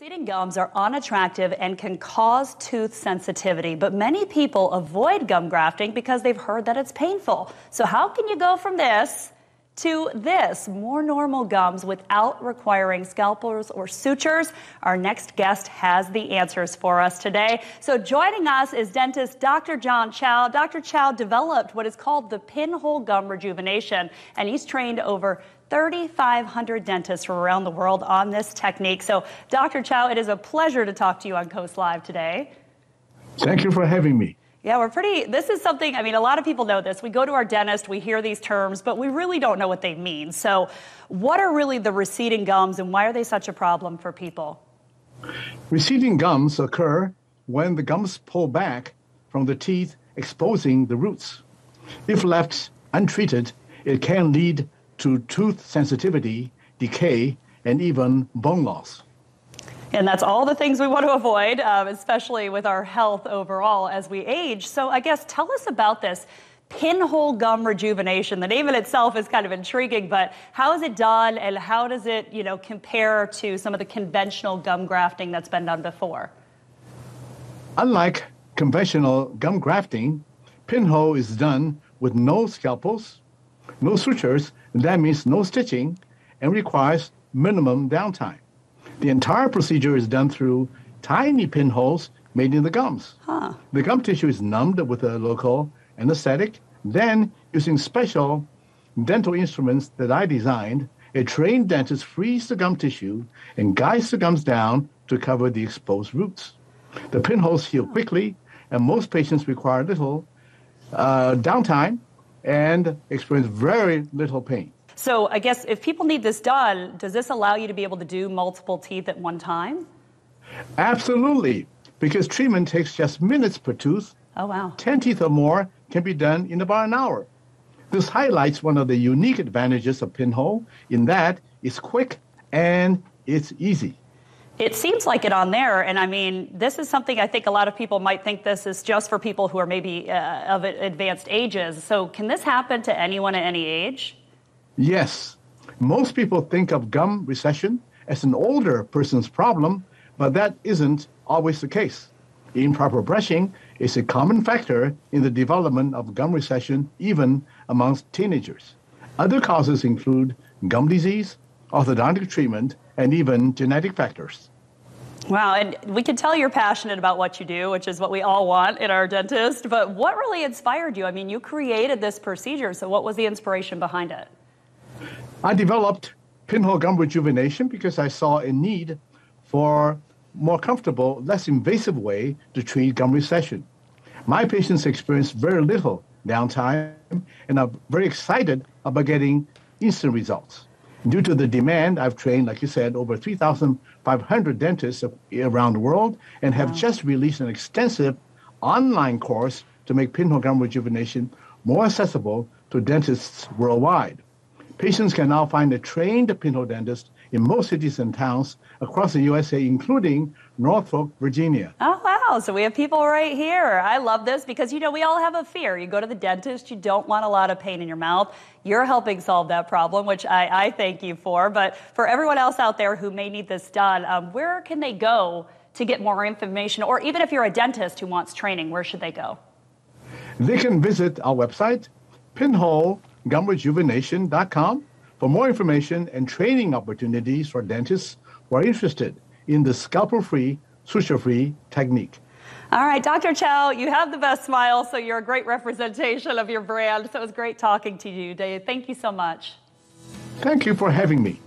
Receding gums are unattractive and can cause tooth sensitivity, but many people avoid gum grafting because they've heard that it's painful. So, how can you go from this to this more normal gums without requiring scalpels or sutures? Our next guest has the answers for us today. So, joining us is dentist Dr. John Chau. Dr. Chau developed what is called the pinhole gum rejuvenation, and he's trained over 3,500 dentists from around the world on this technique. So, Dr. Chau, it is a pleasure to talk to you on Coast Live today. Thank you for having me. Yeah, we're pretty. This is something, I mean, a lot of people know this. We go to our dentist, we hear these terms, but we really don't know what they mean. So, what are really the receding gums and why are they such a problem for people? Receding gums occur when the gums pull back from the teeth, exposing the roots. If left untreated, it can lead to tooth sensitivity, decay, and even bone loss. And that's all the things we want to avoid, um, especially with our health overall as we age. So, I guess tell us about this pinhole gum rejuvenation. The name in itself is kind of intriguing, but how is it done and how does it, you know, compare to some of the conventional gum grafting that's been done before? Unlike conventional gum grafting, pinhole is done with no scalpels, no sutures, that means no stitching, and requires minimum downtime. The entire procedure is done through tiny pinholes made in the gums. Huh. The gum tissue is numbed with a local anesthetic. Then, using special dental instruments that I designed, a trained dentist frees the gum tissue and guides the gums down to cover the exposed roots. The pinholes heal quickly, and most patients require little uh, downtime and experience very little pain. So I guess if people need this done, does this allow you to be able to do multiple teeth at one time? Absolutely, because treatment takes just minutes per tooth. Oh, wow. 10 teeth or more can be done in about an hour. This highlights one of the unique advantages of Pinhole in that it's quick and it's easy. It seems like it on there, and I mean, this is something I think a lot of people might think this is just for people who are maybe uh, of advanced ages. So, can this happen to anyone at any age? Yes. Most people think of gum recession as an older person's problem, but that isn't always the case. Improper brushing is a common factor in the development of gum recession, even amongst teenagers. Other causes include gum disease, orthodontic treatment, and even genetic factors. Wow, and we can tell you're passionate about what you do, which is what we all want in our dentist. But what really inspired you? I mean, you created this procedure, so what was the inspiration behind it? I developed pinhole gum rejuvenation because I saw a need for more comfortable, less invasive way to treat gum recession. My patients experience very little downtime and are very excited about getting instant results. Due to the demand, I've trained, like you said, over 3,500 dentists around the world and have wow. just released an extensive online course to make pinhole gum rejuvenation more accessible to dentists worldwide. Patients can now find a trained pinhole dentist in most cities and towns across the USA, including Norfolk, Virginia. Oh, wow. So we have people right here. I love this because, you know, we all have a fear. You go to the dentist, you don't want a lot of pain in your mouth. You're helping solve that problem, which I, I thank you for. But for everyone else out there who may need this done, um, where can they go to get more information? Or even if you're a dentist who wants training, where should they go? They can visit our website, pinholegumrejuvenation.com for more information and training opportunities for dentists who are interested in the scalpel-free, suture-free technique. All right, Dr. Chau, you have the best smile, so you're a great representation of your brand. So it was great talking to you, Dave. Thank you so much. Thank you for having me.